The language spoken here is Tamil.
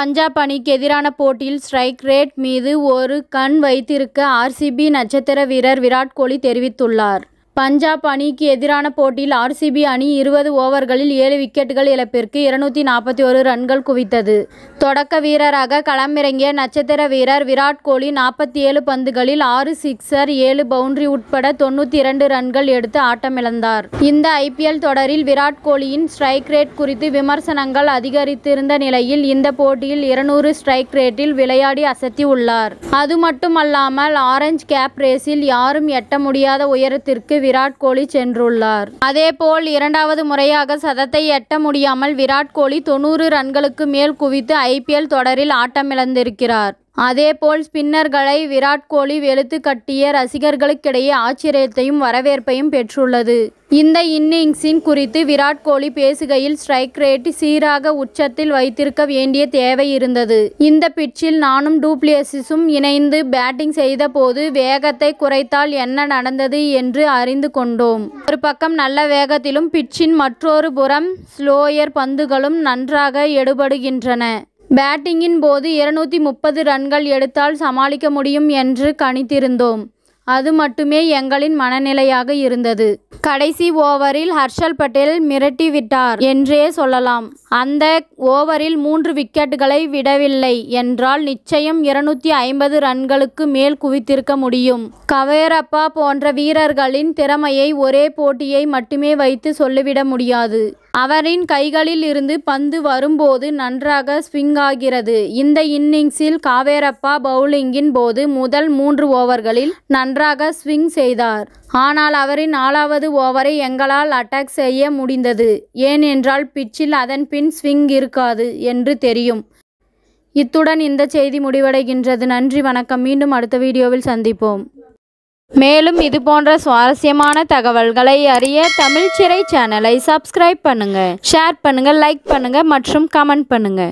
பஞ்சாப் அணிக்கு எதிரான போட்டியில் ஸ்ட்ரைக் ரேட் மீது ஒரு கண் வைத்திருக்க ஆர்சிபி நட்சத்திர வீரர் விராட் கோலி தெரிவித்துள்ளார். பஞ்சாப் அணிக்கு எதிரான போட்டியில் ஆர்சிபி அணி இருபது ஓவர்களில் ஏழு விக்கெட்டுகள் இழப்பிற்கு இருநூற்றி நாற்பத்தி ஒரு ரன்கள் குவித்தது. தொடக்க வீரராக களமிறங்கிய நட்சத்திர வீரர் விராட் கோலி நாற்பத்தி ஏழு பந்துகளில் ஆறு சிக்சர் ஏழு பவுண்டரி உட்பட தொண்ணூற்றி இரண்டு ரன்கள் எடுத்து ஆட்டமிழந்தார். இந்த ஐபிஎல் தொடரில் விராட் கோலியின் ஸ்ட்ரைக் ரேட் குறித்து விமர்சனங்கள் அதிகரித்திருந்த நிலையில் இந்த போட்டியில் இருநூறு ஸ்ட்ரைக் ரேட்டில் விளையாடி அசத்தி உள்ளார் அது மட்டுமல்லாமல் ஆரஞ்ச் கேப் ரேஸில் யாரும் எட்ட முடியாத உயரத்திற்கு விராட் கோலி சென்றுள்ளார். அதேபோல் இரண்டாவது முறையாக சதத்தை எட்ட முடியாமல் விராட் கோலி தொண்ணூறு ரன்களுக்கு மேல் குவித்து ஐபிஎல் தொடரில் ஆட்டமிழந்திருக்கிறார். அதேபோல் ஸ்பின்னர்களை விராட் கோலி வெளுத்து கட்டிய ரசிகர்களுக்கிடையே ஆச்சரியத்தையும் வரவேற்பையும் பெற்றுள்ளது. இந்த இன்னிங்ஸின் குறித்து விராட் கோலி பேசுகையில் ஸ்ட்ரைக் ரேட் சீராக உச்சத்தில் வைத்திருக்க வேண்டிய தேவை இருந்தது. இந்த பிட்சில் நானும் டூப்ளியசிஸும் இணைந்து பேட்டிங் செய்த போது வேகத்தை குறைத்தால் என்ன நடந்தது என்று அறிந்து கொண்டோம். ஒரு பக்கம் நல்ல வேகத்திலும் பிட்சின் மற்றொரு புறம் ஸ்லோயர் பந்துகளும் நன்றாக எடுபடுகின்றன. பேட்டிங்கின் போது இருநூத்தி முப்பது ரன்கள் எடுத்தால் சமாளிக்க முடியும் என்று கணித்திருந்தோம். அது மட்டுமே எங்களின் மனநிலையாக இருந்தது. கடைசி ஓவரில் ஹர்ஷல் படேல் மிரட்டிவிட்டார் என்றே சொல்லலாம். அந்த ஓவரில் மூன்று விக்கெட்டுகளை விடவில்லை என்றால் நிச்சயம் இருநூத்தி ஐம்பது ரன்களுக்கு மேல் குவித்திருக்க முடியும். கவேரப்பா போன்ற வீரர்களின் திறமையை ஒரே போட்டியை மட்டுமே வைத்து சொல்லிவிட முடியாது. அவரின் கைகளில் இருந்து பந்து வரும்போது நன்றாக ஸ்விங் ஆகிறது இந்த இன்னிங்ஸில் காவேரப்பா பவுலிங்கின் போது முதல் மூன்று ஓவர்களில் நன்றாக ஸ்விங் செய்தார். ஆனால் அவரின் நாலாவது ஓவரை எங்களால் அட்டாக் செய்ய முடிந்தது. ஏனென்றால் பிட்சில் அதன்பின் ஸ்விங் இருக்காது என்று தெரியும். இத்துடன் இந்த செய்தி முடிவடைகின்றது. நன்றி வணக்கம் மீண்டும் அடுத்த வீடியோவில் சந்திப்போம். மேலும் இது போன்ற சுவாரஸ்யமான தகவல்களை அறிய தமிழ்ச்சிறை சேனலை சப்ஸ்கிரைப் பண்ணுங்க ஷேர் பண்ணுங்க லைக் பண்ணுங்க மற்றும் கமெண்ட் பண்ணுங்க.